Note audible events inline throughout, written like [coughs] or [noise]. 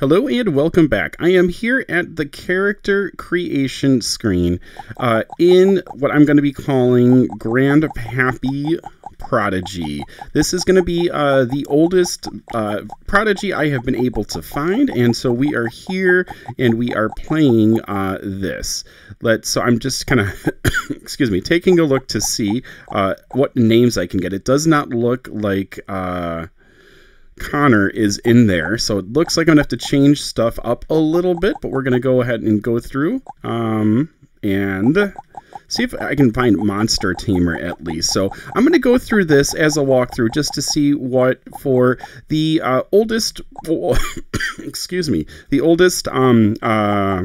Hello and welcome back. I am here at the character creation screen uh, in what I'm going to be calling Grand Pappy Prodigy. This is going to be uh, the oldest uh, Prodigy I have been able to find, and so we are here and we are playing uh, this. Let's. So I'm just kind of, [coughs] excuse me, taking a look to see uh, what names I can get. It does not look like. Connor is in there. So it looks like I'm going to have to change stuff up a little bit, but we're going to go ahead and go through um, and see if I can find Monster Tamer at least. So I'm going to go through this as a walkthrough just to see what for the uh, oldest, [coughs] excuse me, the oldest um, uh,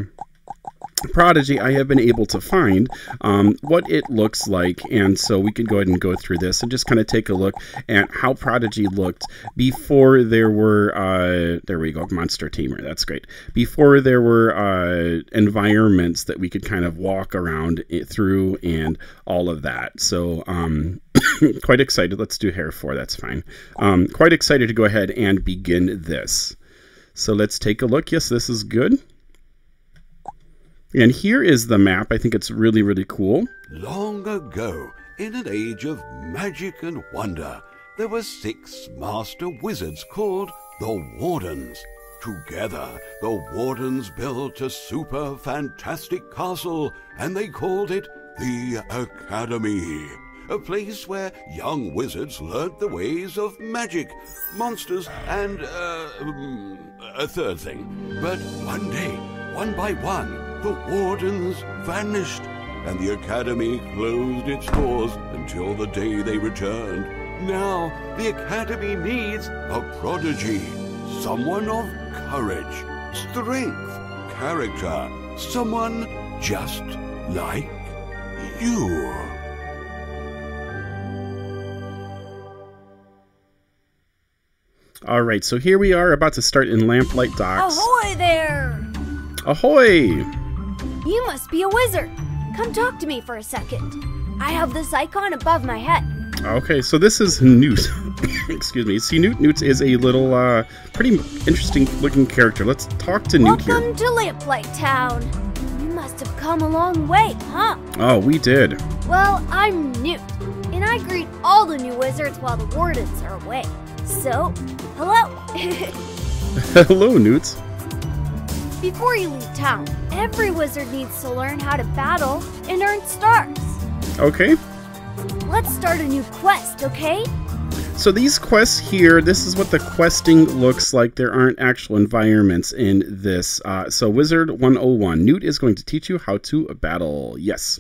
Prodigy I have been able to find um, what it looks like. And so we can go ahead and go through this and just kind of take a look at how Prodigy looked before there were uh, there we go Monster Tamer that's great. Before there were uh, environments that we could kind of walk around through and all of that. So um, [coughs] quite excited. Let's do hair 4 that's fine. Um, quite excited to go ahead and begin this. So let's take a look. Yes this is good and here is the map. I think it's really, really cool. Long ago, in an age of magic and wonder, there were six master wizards called the Wardens. Together, the Wardens built a super fantastic castle, and they called it the Academy. A place where young wizards learnt the ways of magic, monsters, and, uh, a third thing. But one day, one by one, the wardens vanished, and the academy closed its doors until the day they returned. Now, the academy needs a prodigy, someone of courage, strength, character, someone just like you. All right, so here we are about to start in Lamplight Docks. Ahoy there! Ahoy! You must be a wizard. Come talk to me for a second. I have this icon above my head. Okay, so this is Newt. [coughs] Excuse me. See, Newt Newt is a little, uh, pretty interesting looking character. Let's talk to Newt Welcome here. to Lamplight Town. You must have come a long way, huh? Oh, we did. Well, I'm Newt, and I greet all the new wizards while the wardens are away. So, hello. [laughs] [laughs] Hello, Newt. Before you leave town, every wizard needs to learn how to battle and earn stars. Okay. Let's start a new quest, okay? So these quests here, this is what the questing looks like. There aren't actual environments in this. Uh, so Wizard 101, Newt is going to teach you how to battle. Yes.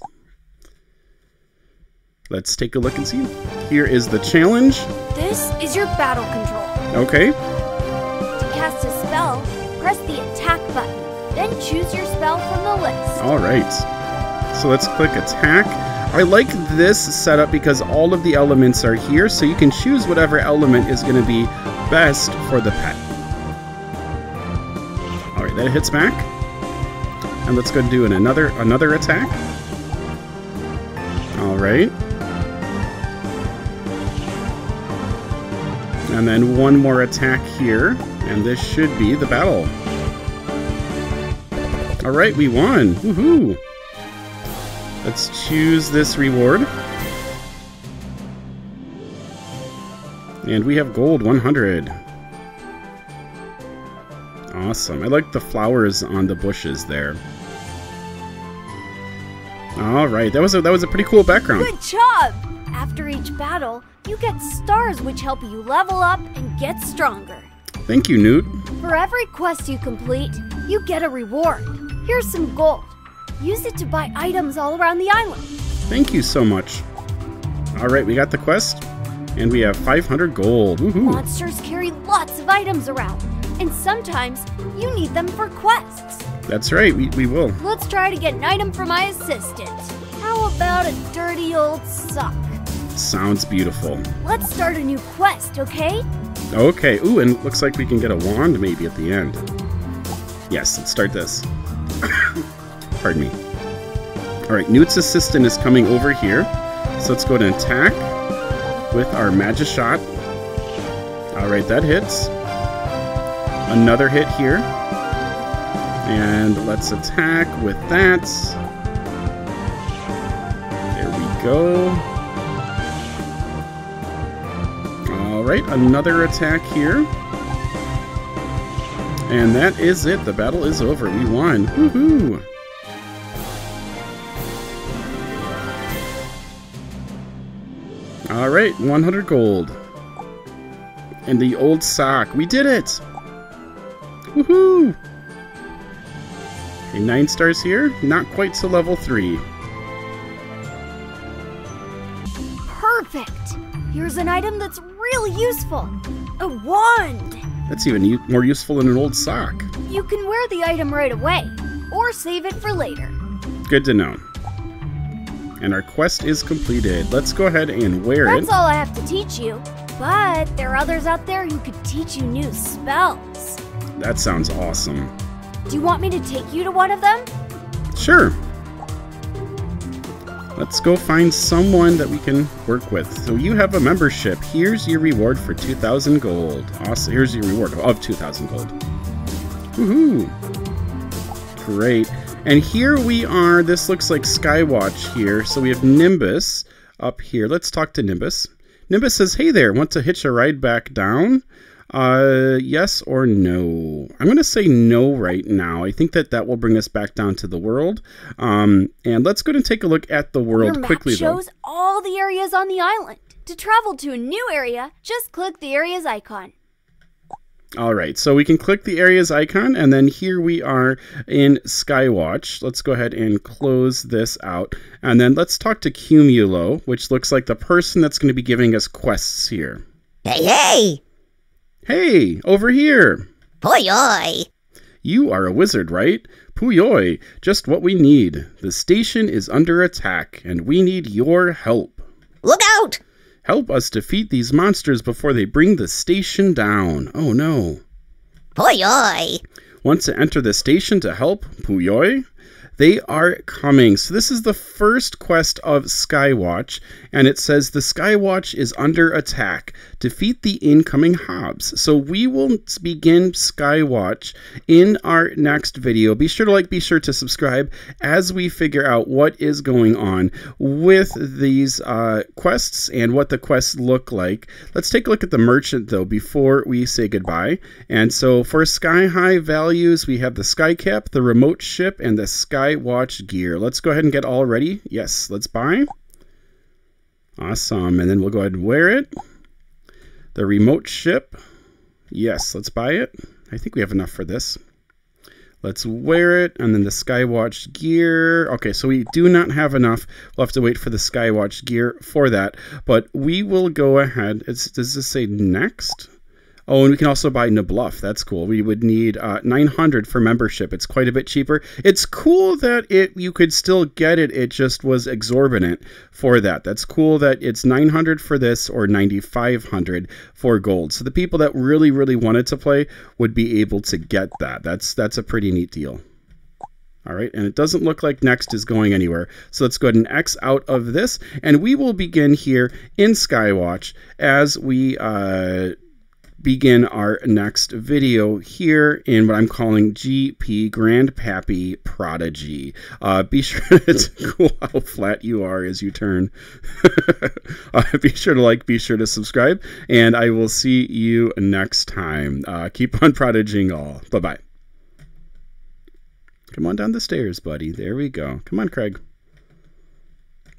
Let's take a look and see. Here is the challenge. This is your battle control. Okay. To cast a spell, press the attack button, then choose your spell from the list. All right. So let's click attack. I like this setup because all of the elements are here, so you can choose whatever element is going to be best for the pet. All right, that hits back. And let's go do an another another attack. All right. And then one more attack here, and this should be the battle. All right, we won. Woohoo! Let's choose this reward. And we have gold 100. Awesome. I like the flowers on the bushes there. All right, that was a that was a pretty cool background. Good job! After each battle, you get stars which help you level up and get stronger. Thank you, Newt. For every quest you complete, you get a reward. Here's some gold. Use it to buy items all around the island. Thank you so much. All right, we got the quest, and we have 500 gold. Woohoo! Monsters carry lots of items around, and sometimes you need them for quests. That's right, we, we will. Let's try to get an item for my assistant. How about a dirty old sock? Sounds beautiful. Let's start a new quest, okay? Okay, ooh, and looks like we can get a wand maybe at the end. Yes, let's start this. Pardon me. Alright, Newt's assistant is coming over here. So let's go to attack with our Magishot. Alright, that hits. Another hit here. And let's attack with that. There we go. All right, another attack here. And that is it. The battle is over. We won. Woohoo! All right, 100 gold. And the old sock. We did it! Woohoo! Okay, nine stars here. Not quite to level three. Perfect! Here's an item that's really useful a wand! That's even more useful than an old sock. You can wear the item right away, or save it for later. Good to know. And our quest is completed. Let's go ahead and wear That's it. That's all I have to teach you. But there are others out there who could teach you new spells. That sounds awesome. Do you want me to take you to one of them? Sure. Let's go find someone that we can work with. So you have a membership. Here's your reward for 2,000 gold. Awesome. Here's your reward of 2,000 gold. Woohoo! Great. And here we are. This looks like Skywatch here. So we have Nimbus up here. Let's talk to Nimbus. Nimbus says, "Hey there, want to hitch a ride back down?" Uh, yes or no? I'm going to say no right now. I think that that will bring us back down to the world. Um, and let's go and take a look at the world Your map quickly, though. shows all the areas on the island. To travel to a new area, just click the area's icon. All right, so we can click the areas icon, and then here we are in Skywatch. Let's go ahead and close this out, and then let's talk to Cumulo, which looks like the person that's going to be giving us quests here. Hey, hey! Hey, over here! Oi! You are a wizard, right? Puyoy, just what we need. The station is under attack, and we need your help. Look out! Help us defeat these monsters before they bring the station down. Oh no. Boy, oi! Want to enter the station to help Puyoy? They are coming. So this is the first quest of Skywatch, and it says the Skywatch is under attack. Defeat the incoming Hobbs. So we will begin Skywatch in our next video. Be sure to like, be sure to subscribe as we figure out what is going on with these uh, quests and what the quests look like. Let's take a look at the merchant though before we say goodbye. And so for Sky High values, we have the Sky Cap, the remote ship, and the Sky Watch gear. Let's go ahead and get all ready. Yes, let's buy. Awesome. And then we'll go ahead and wear it. The remote ship. Yes, let's buy it. I think we have enough for this. Let's wear it. And then the Skywatch gear. Okay, so we do not have enough. We'll have to wait for the Skywatch gear for that. But we will go ahead. It's, does this say next? Oh, and we can also buy Nabluff. That's cool. We would need uh, 900 for membership. It's quite a bit cheaper. It's cool that it you could still get it. It just was exorbitant for that. That's cool that it's 900 for this or 9500 for gold. So the people that really really wanted to play would be able to get that. That's that's a pretty neat deal. All right, and it doesn't look like next is going anywhere. So let's go ahead and X out of this, and we will begin here in Skywatch as we uh, begin our next video here in what I'm calling GP Grandpappy Prodigy. Uh, be sure [laughs] it's cool how flat you are as you turn. [laughs] uh, be sure to like, be sure to subscribe, and I will see you next time. Uh, keep on prodiging all. Bye bye. Come on down the stairs, buddy. There we go. Come on, Craig.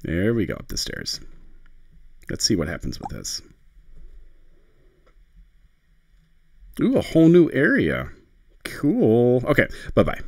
There we go up the stairs. Let's see what happens with this. Ooh, a whole new area. Cool. Okay, bye bye.